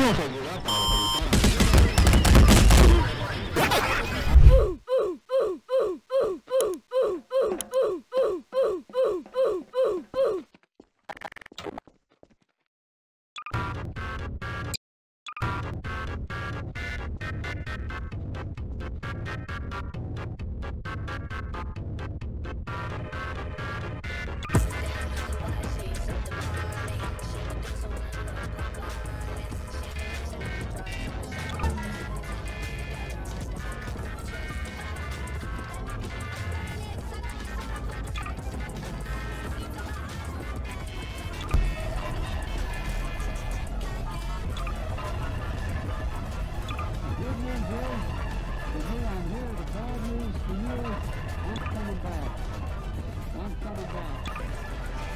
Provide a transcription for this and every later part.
没手机。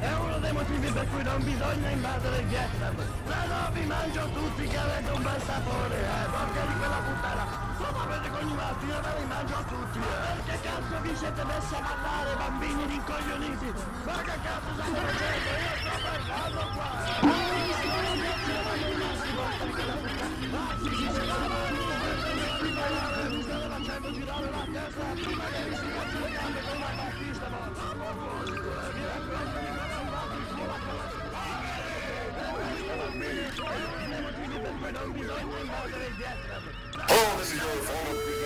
è uno dei motivi per cui non bisogna invadere il Vietnam. Se no vi mangio tutti che avete un bel sapore, eh, porca di quella puttana. Come avete cognati, io ve li mangio tutti, eh. Perché cazzo vi siete messi a ballare, bambini rincoglioniti? Ma che cazzo state facendo? Io sto parlando qua, eh. Girare la testa prima che vi si faccia le gambe con una battista, ma... Oh, this is your phone.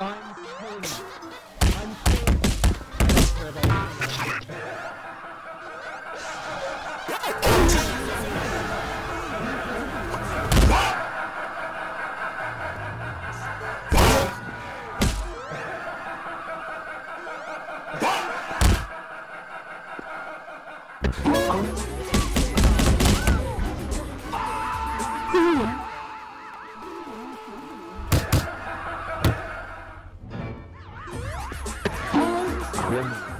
I'm 别摸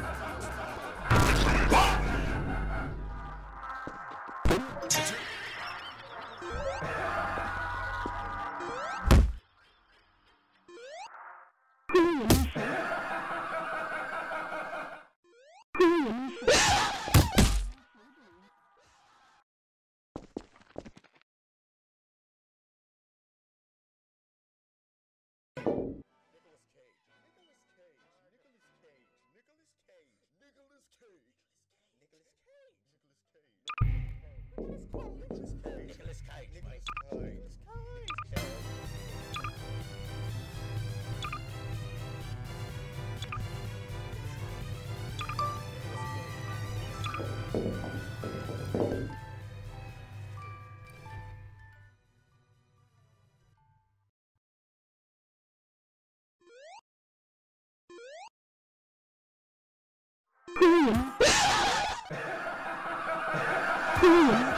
Turn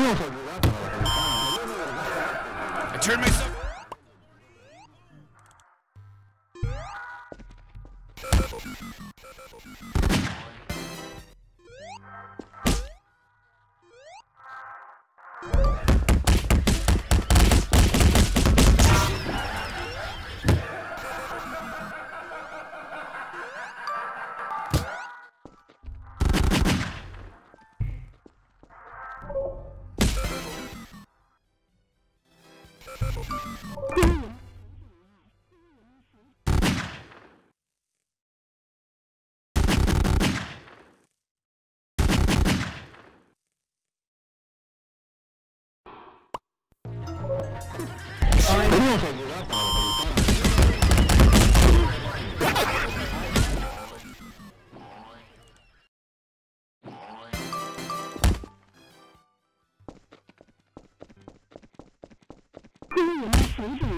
I turn myself. sleeping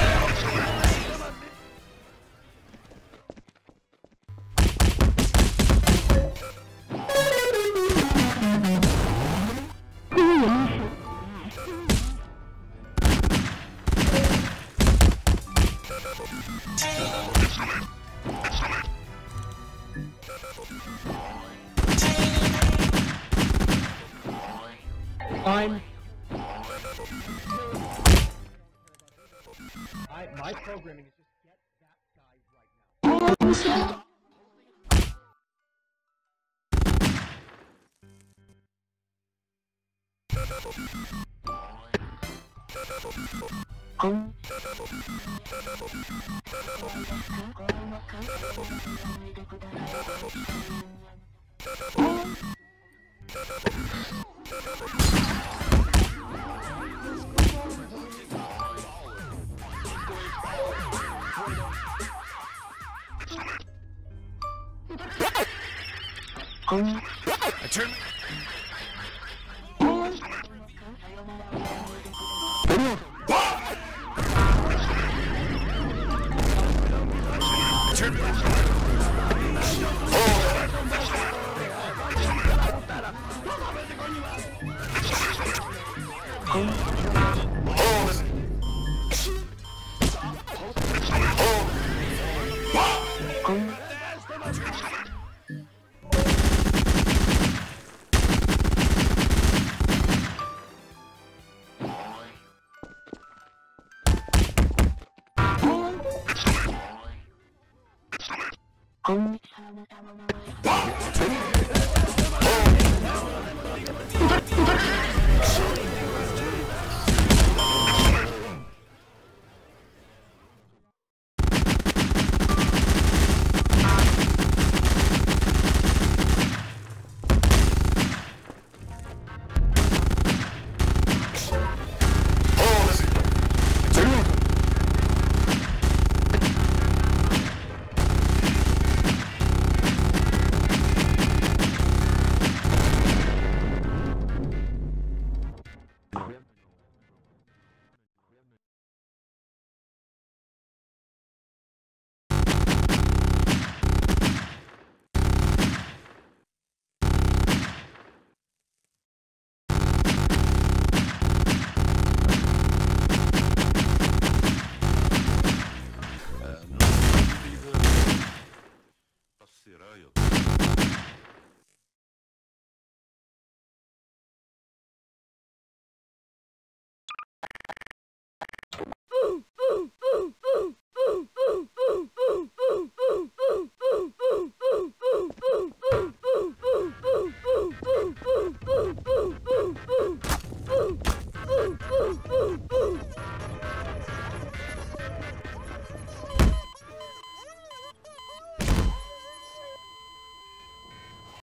Oh! I turn. Yep.